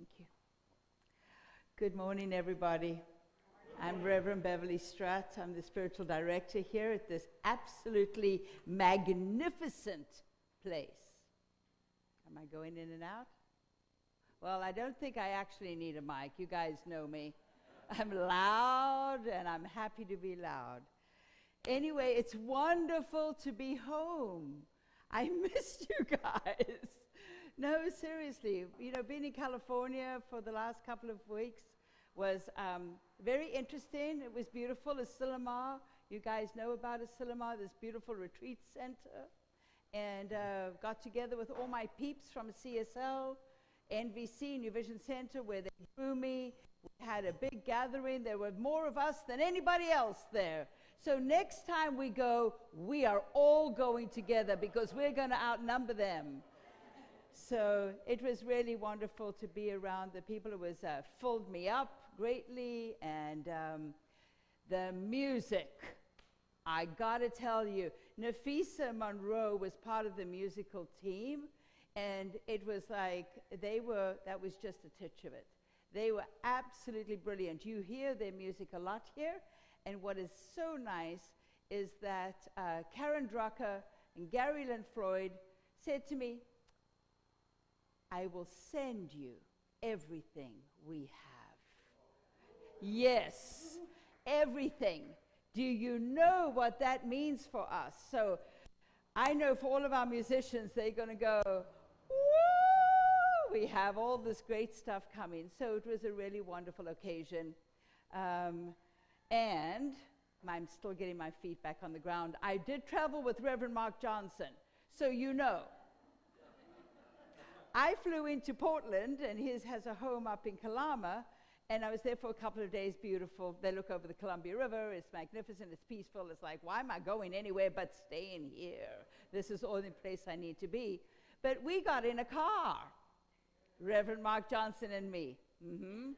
Thank you. Good morning, everybody. I'm Reverend Beverley Strutt. I'm the spiritual director here at this absolutely magnificent place. Am I going in and out? Well, I don't think I actually need a mic. You guys know me. I'm loud and I'm happy to be loud. Anyway, it's wonderful to be home. I missed you guys. No, seriously. You know, being in California for the last couple of weeks was um, very interesting. It was beautiful. Asilomar, you guys know about Asilomar, this beautiful retreat center. And uh, got together with all my peeps from CSL, NVC, New Vision Center, where they grew me. We had a big gathering. There were more of us than anybody else there. So next time we go, we are all going together because we're going to outnumber them. So it was really wonderful to be around the people. It was uh, filled me up greatly, and um, the music. I gotta tell you, Nafisa Monroe was part of the musical team, and it was like they were. That was just a touch of it. They were absolutely brilliant. You hear their music a lot here, and what is so nice is that uh, Karen Drucker and Gary Lynn Floyd said to me, I will send you everything we have. Yes, everything. Do you know what that means for us? So I know for all of our musicians, they're going to go, woo! We have all this great stuff coming. So it was a really wonderful occasion. Um, and I'm still getting my feet back on the ground. I did travel with Reverend Mark Johnson, so you know. I flew into Portland, and his has a home up in Kalama, and I was there for a couple of days. Beautiful. They look over the Columbia River. It's magnificent. It's peaceful. It's like, why am I going anywhere but staying here? This is the only place I need to be. But we got in a car, Reverend Mark Johnson and me. Mm-hmm.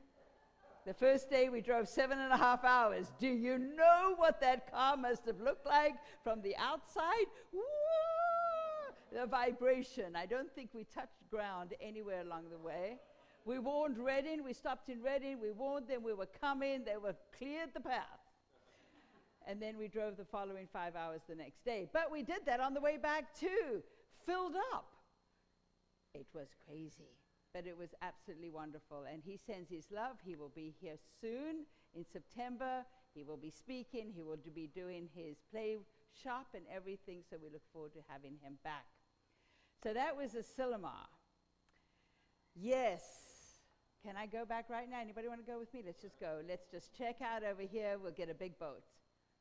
The first day we drove seven and a half hours. Do you know what that car must have looked like from the outside? Woo! The vibration. I don't think we touched ground anywhere along the way. We warned Redding, we stopped in Redding, we warned them we were coming, they were cleared the path. And then we drove the following five hours the next day. But we did that on the way back too, filled up. It was crazy, but it was absolutely wonderful. And he sends his love. He will be here soon in September. He will be speaking. He will be doing his play shop and everything. So we look forward to having him back. So that was a Asilomar. Yes. Can I go back right now? Anybody want to go with me? Let's just go. Let's just check out over here. We'll get a big boat.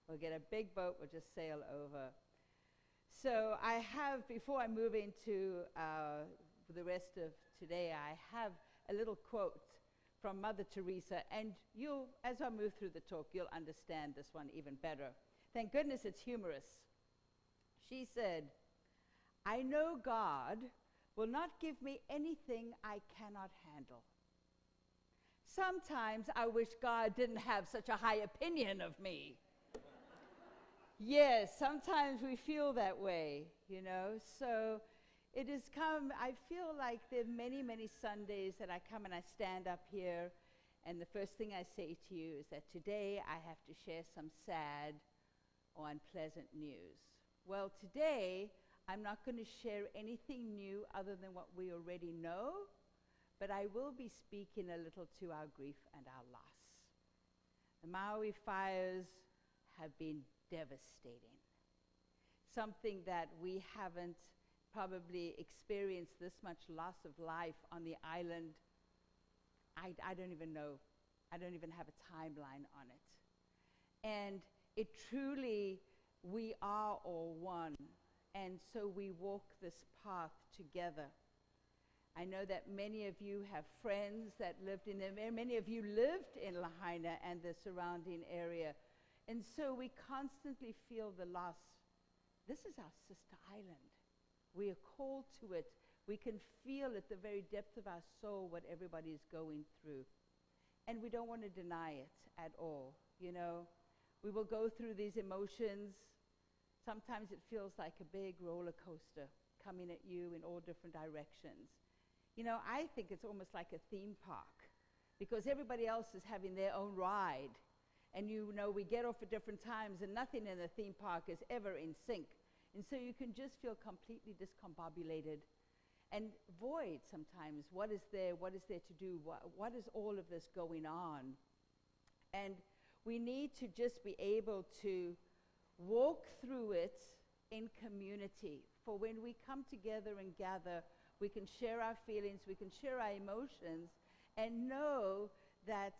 We'll get a big boat. We'll just sail over. So I have, before I move into uh, the rest of today, I have a little quote from Mother Teresa, and you'll, as I move through the talk, you'll understand this one even better. Thank goodness it's humorous. She said, I know God will not give me anything I cannot handle. Sometimes I wish God didn't have such a high opinion of me. yes, sometimes we feel that way, you know. So it has come, I feel like there are many, many Sundays that I come and I stand up here, and the first thing I say to you is that today I have to share some sad or unpleasant news. Well, today, I'm not going to share anything new other than what we already know, but I will be speaking a little to our grief and our loss. The Maui fires have been devastating. Something that we haven't probably experienced this much loss of life on the island. I, I don't even know. I don't even have a timeline on it. And it truly, we are all one and so we walk this path together. I know that many of you have friends that lived in there. Many of you lived in Lahaina and the surrounding area. And so we constantly feel the loss. This is our sister island. We are called to it. We can feel at the very depth of our soul what everybody is going through. And we don't want to deny it at all. You know, we will go through these emotions Sometimes it feels like a big roller coaster coming at you in all different directions. You know, I think it's almost like a theme park because everybody else is having their own ride. And you know, we get off at different times, and nothing in the theme park is ever in sync. And so you can just feel completely discombobulated and void sometimes. What is there? What is there to do? What, what is all of this going on? And we need to just be able to walk through it in community. For when we come together and gather, we can share our feelings, we can share our emotions, and know that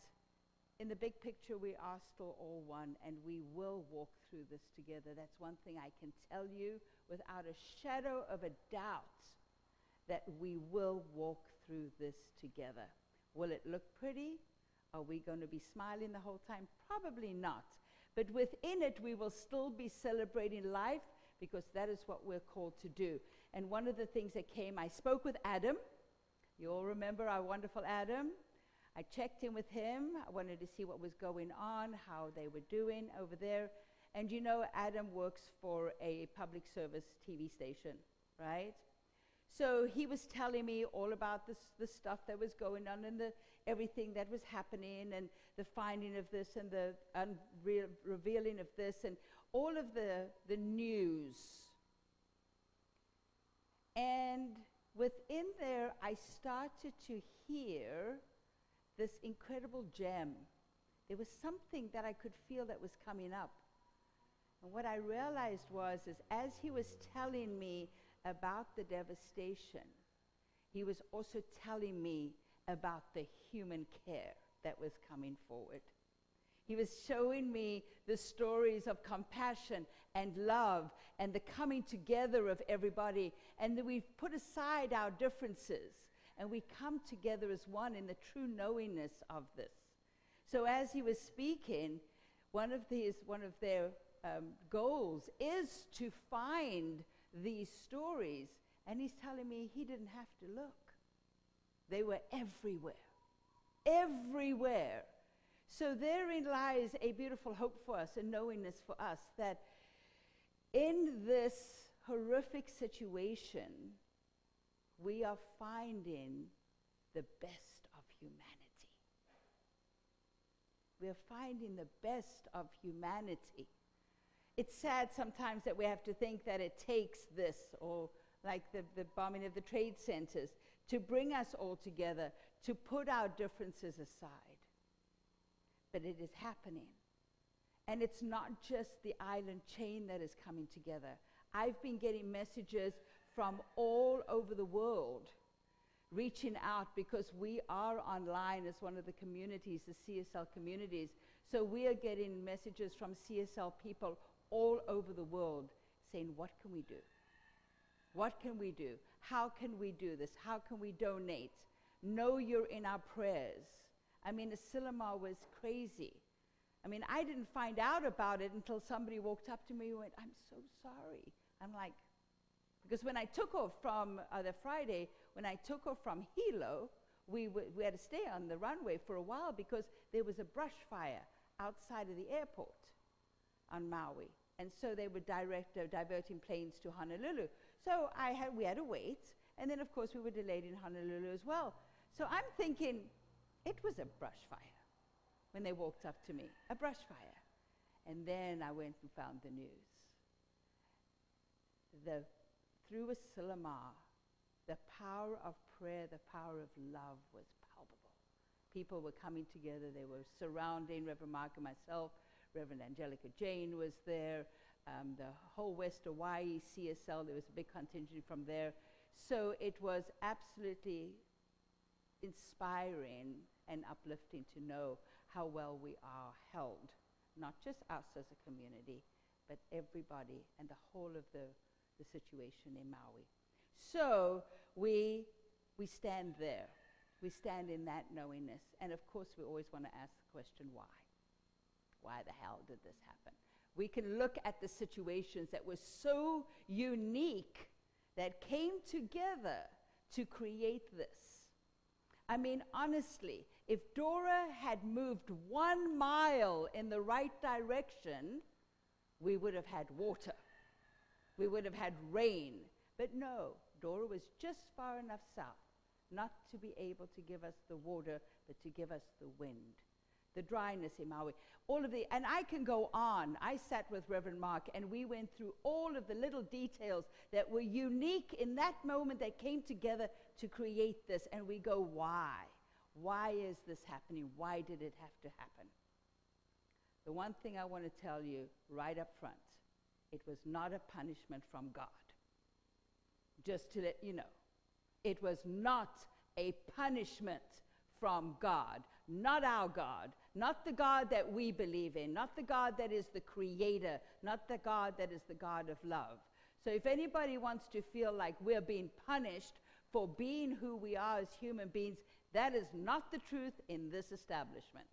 in the big picture, we are still all one and we will walk through this together. That's one thing I can tell you without a shadow of a doubt that we will walk through this together. Will it look pretty? Are we going to be smiling the whole time? Probably not. But within it, we will still be celebrating life because that is what we're called to do. And one of the things that came, I spoke with Adam. You all remember our wonderful Adam? I checked in with him. I wanted to see what was going on, how they were doing over there. And you know, Adam works for a public service TV station, right? So he was telling me all about this, the stuff that was going on and the, everything that was happening and the finding of this and the unre- revealing of this and all of the, the news. And within there, I started to hear this incredible gem. There was something that I could feel that was coming up. And what I realized was, is as he was telling me about the devastation, he was also telling me about the human care that was coming forward. He was showing me the stories of compassion and love and the coming together of everybody, and that we've put aside our differences and we come together as one in the true knowingness of this. So, as he was speaking, one of, these, one of their um, goals is to find these stories. And he's telling me he didn't have to look, they were everywhere. Everywhere. So, therein lies a beautiful hope for us, a knowingness for us that in this horrific situation, we are finding the best of humanity. We are finding the best of humanity. It's sad sometimes that we have to think that it takes this, or like the, the bombing of the trade centers, to bring us all together, to put our differences aside. But it is happening. And it's not just the island chain that is coming together. I've been getting messages from all over the world reaching out because we are online as one of the communities, the CSL communities. So we are getting messages from CSL people all over the world saying, What can we do? What can we do? How can we do this? How can we donate? Know you're in our prayers. I mean, Asilomar was crazy. I mean, I didn't find out about it until somebody walked up to me and went, I'm so sorry. I'm like, because when I took off from uh, the Friday, when I took off from Hilo, we, we had to stay on the runway for a while because there was a brush fire outside of the airport on Maui. And so they were direct, uh, diverting planes to Honolulu. So I had, we had to wait. And then, of course, we were delayed in Honolulu as well. So I'm thinking, it was a brush fire when they walked up to me, a brush fire. And then I went and found the news. The through Asilomar, the power of prayer, the power of love was palpable. People were coming together. They were surrounding Reverend Mark and myself. Reverend Angelica Jane was there. Um, the whole West Hawaii CSL, there was a big contingent from there. So it was absolutely inspiring and uplifting to know how well we are held. Not just us as a community, but everybody and the whole of the the situation in Maui. So we, we stand there. We stand in that knowingness. And of course, we always want to ask the question why? Why the hell did this happen? We can look at the situations that were so unique that came together to create this. I mean, honestly, if Dora had moved one mile in the right direction, we would have had water we would have had rain. But no, Dora was just far enough south not to be able to give us the water, but to give us the wind. The dryness in Maui, all of the, and I can go on. I sat with Reverend Mark and we went through all of the little details that were unique in that moment that came together to create this. And we go, why? Why is this happening? Why did it have to happen? The one thing I want to tell you right up front it was not a punishment from God. Just to let you know, it was not a punishment from God, not our God, not the God that we believe in, not the God that is the creator, not the God that is the God of love. So if anybody wants to feel like we're being punished for being who we are as human beings, that is not the truth in this establishment,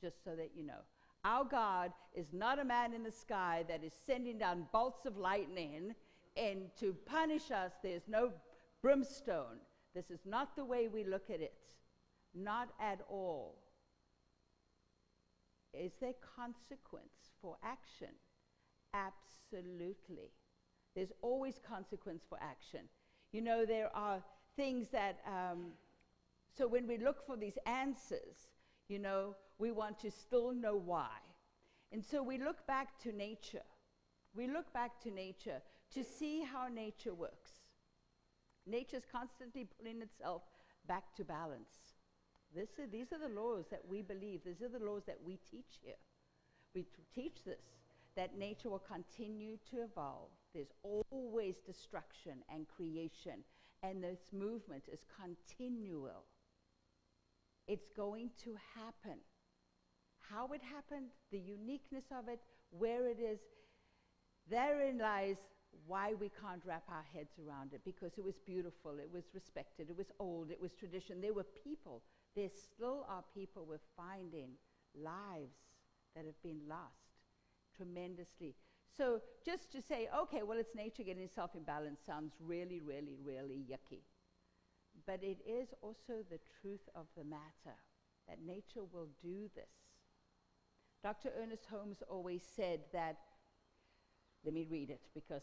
just so that you know. Our God is not a man in the sky that is sending down bolts of lightning and to punish us, there's no brimstone. This is not the way we look at it. Not at all. Is there consequence for action? Absolutely. There's always consequence for action. You know, there are things that, um, so when we look for these answers, you know, we want to still know why. And so we look back to nature. We look back to nature to see how nature works. Nature's constantly pulling itself back to balance. This is, these are the laws that we believe, these are the laws that we teach here. We teach this that nature will continue to evolve. There's always destruction and creation, and this movement is continual. It's going to happen. How it happened, the uniqueness of it, where it is, therein lies why we can't wrap our heads around it because it was beautiful, it was respected, it was old, it was tradition. There were people. There still are people we're finding lives that have been lost tremendously. So just to say, okay, well, it's nature getting itself in balance sounds really, really, really yucky. But it is also the truth of the matter that nature will do this. Dr. Ernest Holmes always said that, let me read it because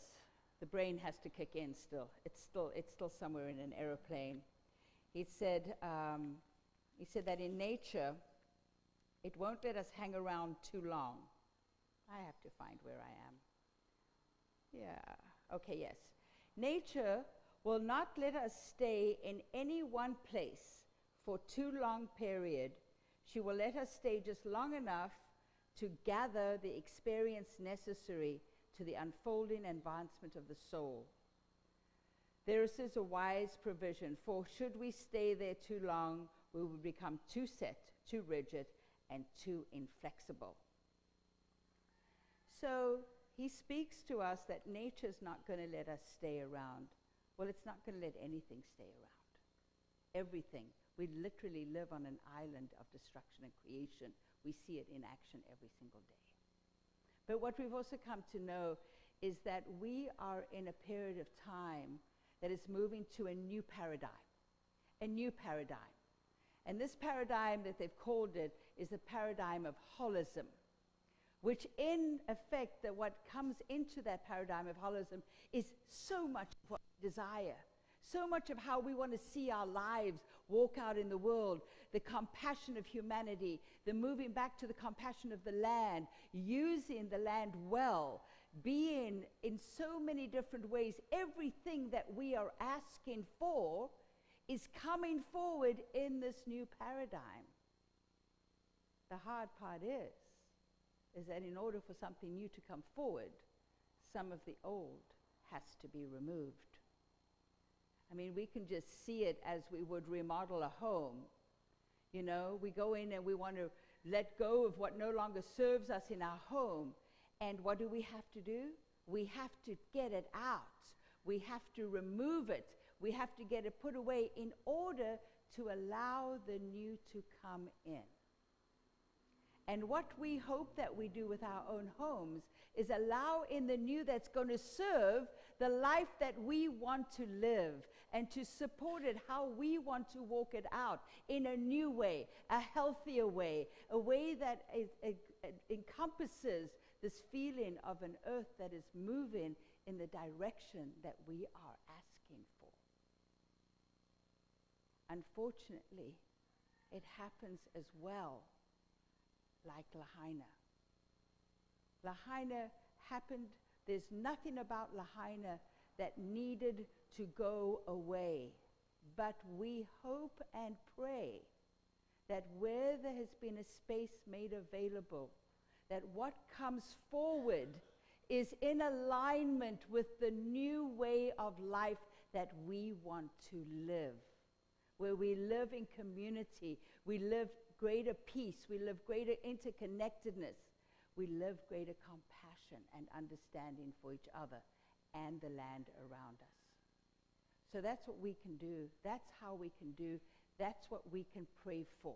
the brain has to kick in still. It's still, it's still somewhere in an aeroplane. He said, um, he said that in nature, it won't let us hang around too long. I have to find where I am. Yeah, okay, yes. Nature will not let us stay in any one place for too long period. She will let us stay just long enough to gather the experience necessary to the unfolding advancement of the soul. There is a wise provision, for should we stay there too long, we would become too set, too rigid, and too inflexible. So he speaks to us that nature is not going to let us stay around. Well, it's not going to let anything stay around. Everything. We literally live on an island of destruction and creation. We see it in action every single day. But what we've also come to know is that we are in a period of time that is moving to a new paradigm. A new paradigm. And this paradigm that they've called it is a paradigm of holism, which in effect that what comes into that paradigm of holism is so much of what we desire so much of how we want to see our lives walk out in the world, the compassion of humanity, the moving back to the compassion of the land, using the land well, being in so many different ways. Everything that we are asking for is coming forward in this new paradigm. The hard part is, is that in order for something new to come forward, some of the old has to be removed. I mean, we can just see it as we would remodel a home. You know, we go in and we want to let go of what no longer serves us in our home. And what do we have to do? We have to get it out. We have to remove it. We have to get it put away in order to allow the new to come in. And what we hope that we do with our own homes is allow in the new that's going to serve the life that we want to live and to support it how we want to walk it out in a new way, a healthier way, a way that encompasses this feeling of an earth that is moving in the direction that we are asking for. Unfortunately, it happens as well like Lahaina. Lahaina happened, there's nothing about Lahaina that needed to go away. But we hope and pray that where there has been a space made available, that what comes forward is in alignment with the new way of life that we want to live. Where we live in community, we live greater peace, we live greater interconnectedness, we live greater compassion and understanding for each other and the land around us. So that's what we can do. That's how we can do. That's what we can pray for.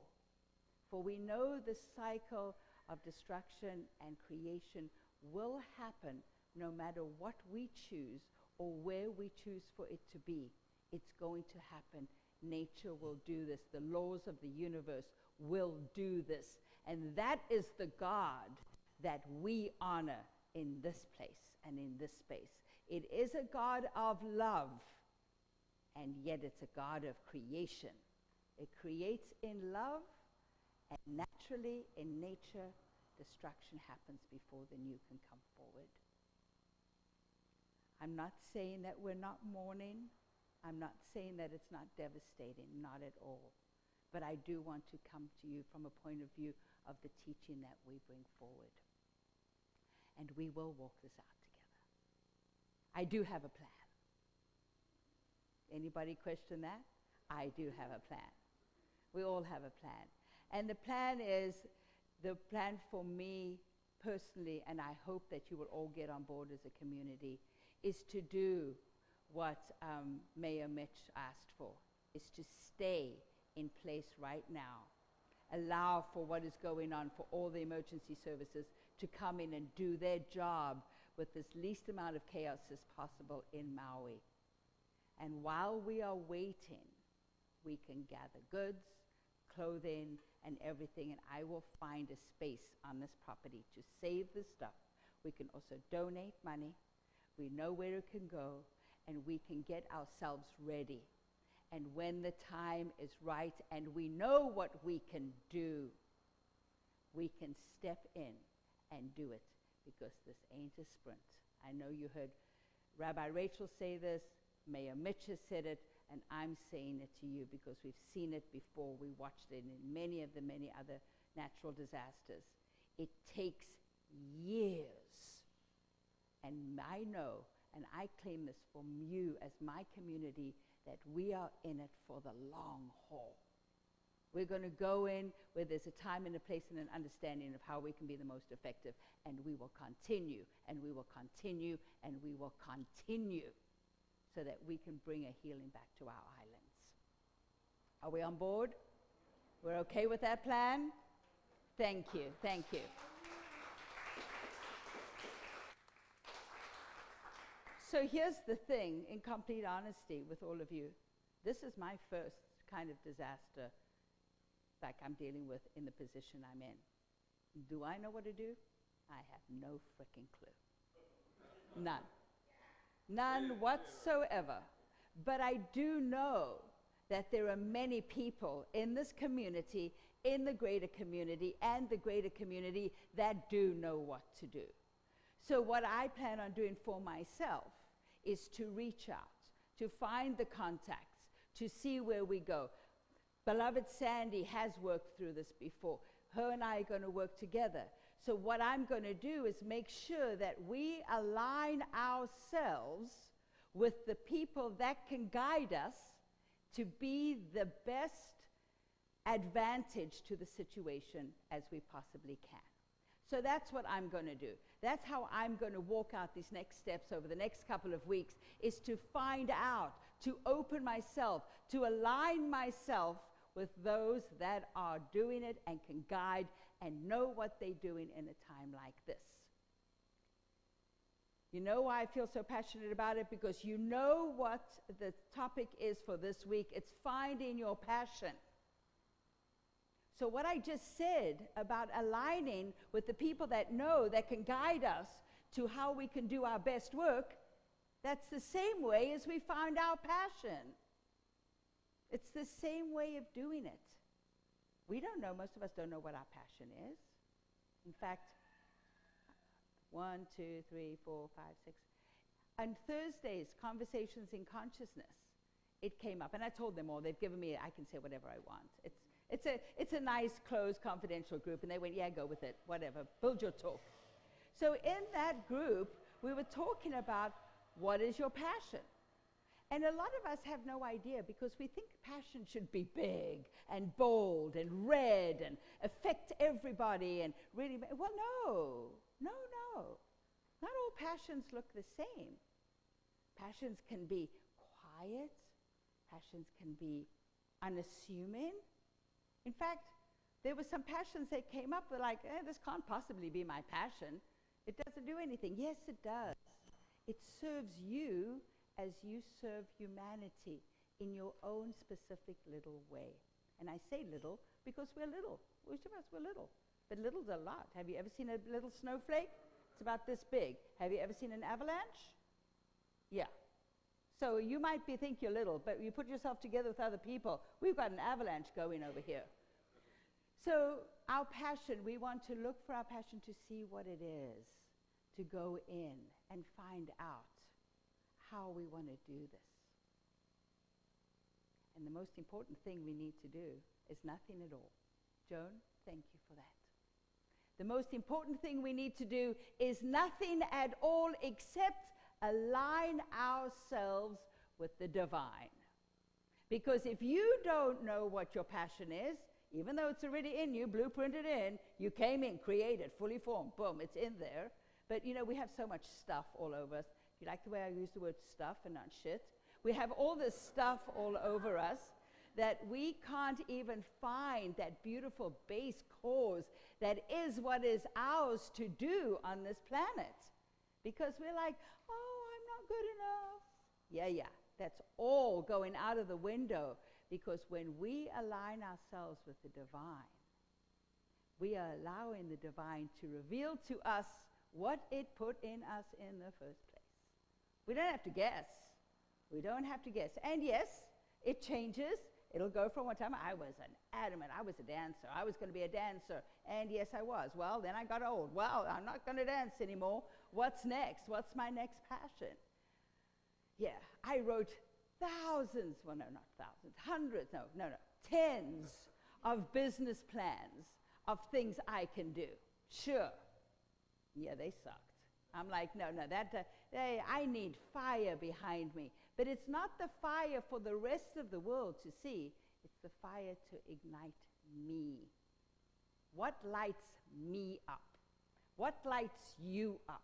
For we know the cycle of destruction and creation will happen no matter what we choose or where we choose for it to be. It's going to happen. Nature will do this. The laws of the universe will do this. And that is the God that we honor in this place and in this space. It is a God of love, and yet it's a God of creation. It creates in love, and naturally, in nature, destruction happens before the new can come forward. I'm not saying that we're not mourning. I'm not saying that it's not devastating, not at all. But I do want to come to you from a point of view of the teaching that we bring forward. And we will walk this out together. I do have a plan. Anybody question that? I do have a plan. We all have a plan. And the plan is the plan for me personally, and I hope that you will all get on board as a community, is to do what um, Mayor Mitch asked for, is to stay in place right now. Allow for what is going on for all the emergency services to come in and do their job with this least amount of chaos as possible in Maui. And while we are waiting, we can gather goods, clothing, and everything, and I will find a space on this property to save the stuff. We can also donate money. We know where it can go, and we can get ourselves ready and when the time is right and we know what we can do, we can step in and do it because this ain't a sprint. I know you heard Rabbi Rachel say this, Mayor Mitch has said it, and I'm saying it to you because we've seen it before. We watched it in many of the many other natural disasters. It takes years. And I know, and I claim this from you as my community, that we are in it for the long haul. We're going to go in where there's a time and a place and an understanding of how we can be the most effective, and we will continue, and we will continue, and we will continue so that we can bring a healing back to our islands. Are we on board? We're okay with that plan? Thank you, thank you. So here's the thing, in complete honesty with all of you. This is my first kind of disaster like I'm dealing with in the position I'm in. Do I know what to do? I have no freaking clue. None. None whatsoever. But I do know that there are many people in this community, in the greater community, and the greater community that do know what to do. So, what I plan on doing for myself is to reach out, to find the contacts, to see where we go. Beloved Sandy has worked through this before. Her and I are going to work together. So, what I'm going to do is make sure that we align ourselves with the people that can guide us to be the best advantage to the situation as we possibly can. So that's what I'm going to do. That's how I'm going to walk out these next steps over the next couple of weeks is to find out, to open myself, to align myself with those that are doing it and can guide and know what they're doing in a time like this. You know why I feel so passionate about it? Because you know what the topic is for this week. It's finding your passion. So, what I just said about aligning with the people that know, that can guide us to how we can do our best work, that's the same way as we find our passion. It's the same way of doing it. We don't know, most of us don't know what our passion is. In fact, one, two, three, four, five, six. On Thursdays, Conversations in Consciousness, it came up. And I told them all, they've given me, I can say whatever I want. It's, it's, a, it's a nice, closed, confidential group. And they went, yeah, go with it, whatever, build your talk. So in that group, we were talking about what is your passion? And a lot of us have no idea because we think passion should be big and bold and red and affect everybody and really. Well, no, no, no. Not all passions look the same. Passions can be quiet, passions can be unassuming. In fact, there were some passions that came up like, eh, this can't possibly be my passion. It doesn't do anything. Yes, it does. It serves you as you serve humanity in your own specific little way. And I say little because we're little. Most of us were little. But little's a lot. Have you ever seen a little snowflake? It's about this big. Have you ever seen an avalanche? Yeah. So you might be think you're little, but you put yourself together with other people. We've got an avalanche going over here. So our passion, we want to look for our passion to see what it is, to go in and find out how we want to do this. And the most important thing we need to do is nothing at all. Joan, thank you for that. The most important thing we need to do is nothing at all except align ourselves with the divine. Because if you don't know what your passion is, even though it's already in you, blueprinted in, you came in, created, fully formed, boom, it's in there. But you know, we have so much stuff all over us. You like the way I use the word stuff and not shit? We have all this stuff all over us that we can't even find that beautiful base cause that is what is ours to do on this planet. Because we're like, good enough. Yeah, yeah, that's all going out of the window because when we align ourselves with the divine, we are allowing the divine to reveal to us what it put in us in the first place. We don't have to guess. We don't have to guess. And yes, it changes. It'll go from one time I was an adamant, I was a dancer. I was going to be a dancer. And yes, I was. Well, then I got old. Well, I'm not going to dance anymore. What's next? What's my next passion? Yeah, I wrote thousands, well, no, not thousands, hundreds, no, no, no, tens of business plans of things I can do. Sure. Yeah, they sucked. I'm like, no, no, that, uh, hey, I need fire behind me. But it's not the fire for the rest of the world to see, it's the fire to ignite me. What lights me up? What lights you up?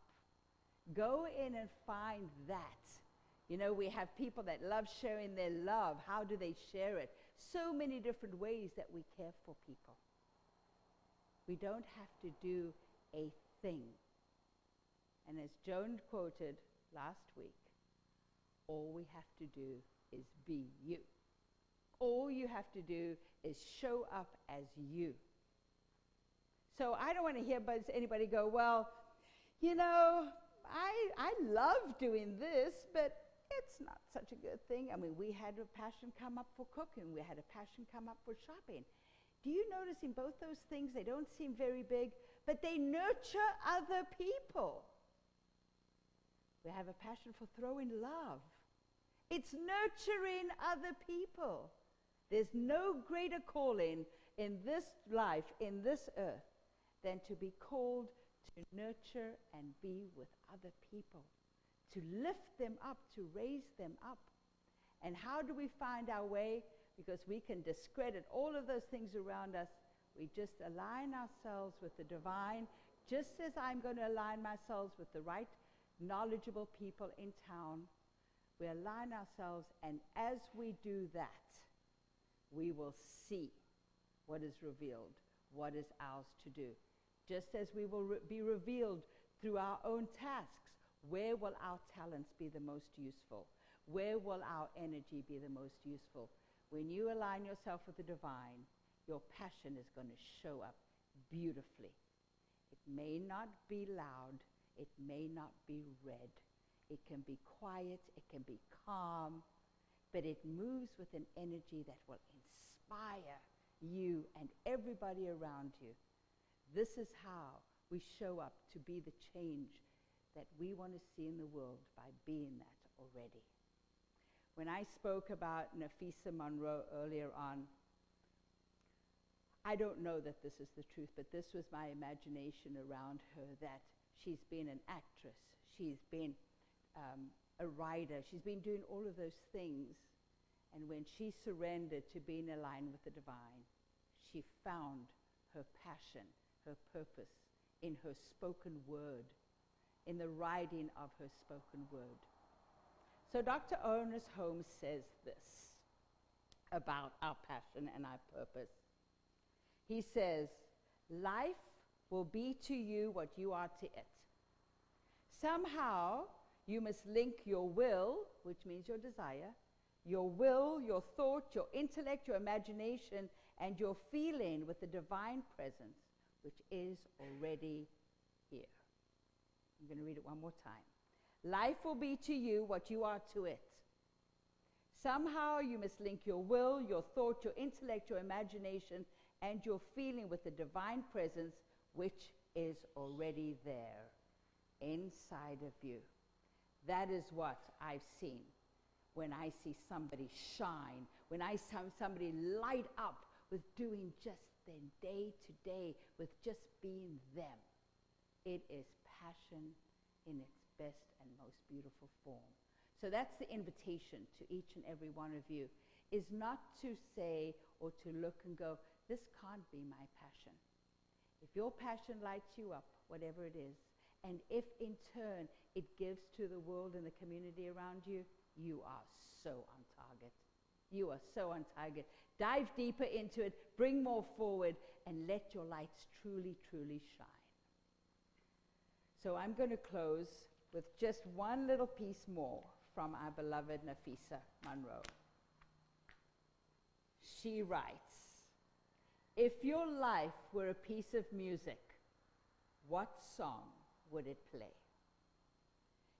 Go in and find that. You know, we have people that love sharing their love. How do they share it? So many different ways that we care for people. We don't have to do a thing. And as Joan quoted last week, all we have to do is be you. All you have to do is show up as you. So I don't want to hear anybody go, well, you know, I, I love doing this, but it's not such a good thing. I mean, we had a passion come up for cooking. We had a passion come up for shopping. Do you notice in both those things, they don't seem very big, but they nurture other people. We have a passion for throwing love. It's nurturing other people. There's no greater calling in this life, in this earth, than to be called to nurture and be with other people, to lift them up, to raise them up. And how do we find our way? Because we can discredit all of those things around us. We just align ourselves with the divine, just as I'm going to align myself with the right knowledgeable people in town. We align ourselves, and as we do that, we will see what is revealed, what is ours to do. Just as we will re- be revealed through our own tasks, where will our talents be the most useful? Where will our energy be the most useful? When you align yourself with the divine, your passion is going to show up beautifully. It may not be loud, it may not be red. It can be quiet. It can be calm. but it moves with an energy that will inspire you and everybody around you. This is how we show up to be the change that we want to see in the world by being that already. When I spoke about Nafisa Monroe earlier on, I don't know that this is the truth, but this was my imagination around her that she's been an actress, she's been um, a writer, she's been doing all of those things. And when she surrendered to being aligned with the divine, she found her passion, her purpose in her spoken word, in the writing of her spoken word. So Dr. Ernest Holmes says this about our passion and our purpose. He says, Life will be to you what you are to it. Somehow, you must link your will, which means your desire, your will, your thought, your intellect, your imagination, and your feeling with the divine presence, which is already here. I'm going to read it one more time. Life will be to you what you are to it. Somehow you must link your will, your thought, your intellect, your imagination, and your feeling with the divine presence which is already there inside of you. That is what I've seen when I see somebody shine, when I see somebody light up with doing just their day to day, with just being them. It is passion in its best and most beautiful form. So that's the invitation to each and every one of you is not to say or to look and go, this can't be my passion. If your passion lights you up, whatever it is, and if in turn it gives to the world and the community around you, you are so on target. You are so on target. Dive deeper into it, bring more forward, and let your lights truly, truly shine. So I'm going to close with just one little piece more from our beloved Nafisa Monroe. She writes, If your life were a piece of music, what song would it play?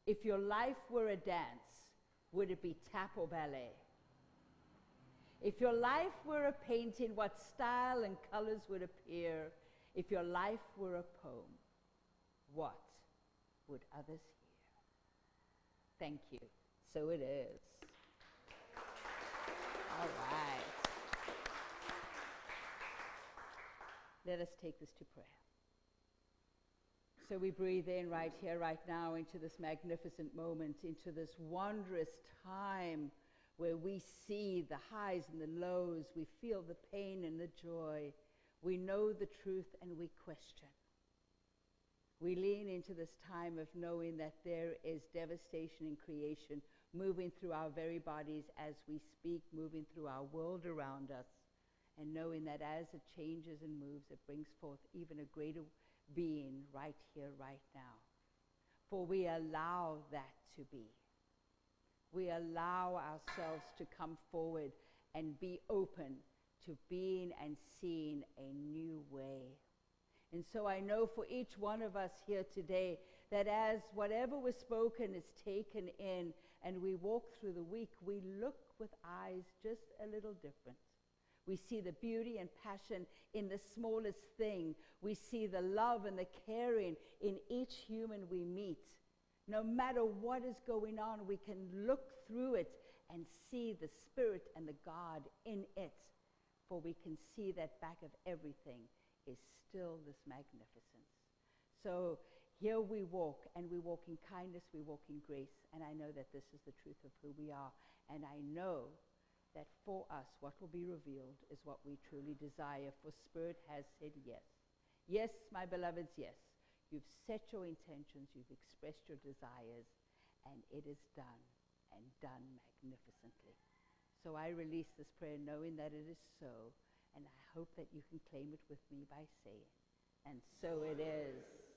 If your life were a dance, would it be tap or ballet? If your life were a painting, what style and colors would appear? If your life were a poem, what would others hear? Thank you. So it is. All right. Let us take this to prayer. So we breathe in right here, right now, into this magnificent moment, into this wondrous time where we see the highs and the lows, we feel the pain and the joy, we know the truth and we question. We lean into this time of knowing that there is devastation in creation moving through our very bodies as we speak, moving through our world around us, and knowing that as it changes and moves, it brings forth even a greater being right here, right now. For we allow that to be. We allow ourselves to come forward and be open to being and seeing a new way. And so I know for each one of us here today that as whatever was spoken is taken in and we walk through the week, we look with eyes just a little different. We see the beauty and passion in the smallest thing. We see the love and the caring in each human we meet. No matter what is going on, we can look through it and see the Spirit and the God in it. For we can see that back of everything is still this magnificence. So here we walk, and we walk in kindness, we walk in grace, and I know that this is the truth of who we are. And I know that for us, what will be revealed is what we truly desire, for Spirit has said yes. Yes, my beloveds, yes. You've set your intentions, you've expressed your desires, and it is done, and done magnificently. So I release this prayer knowing that it is so, and I hope that you can claim it with me by saying, and so it is.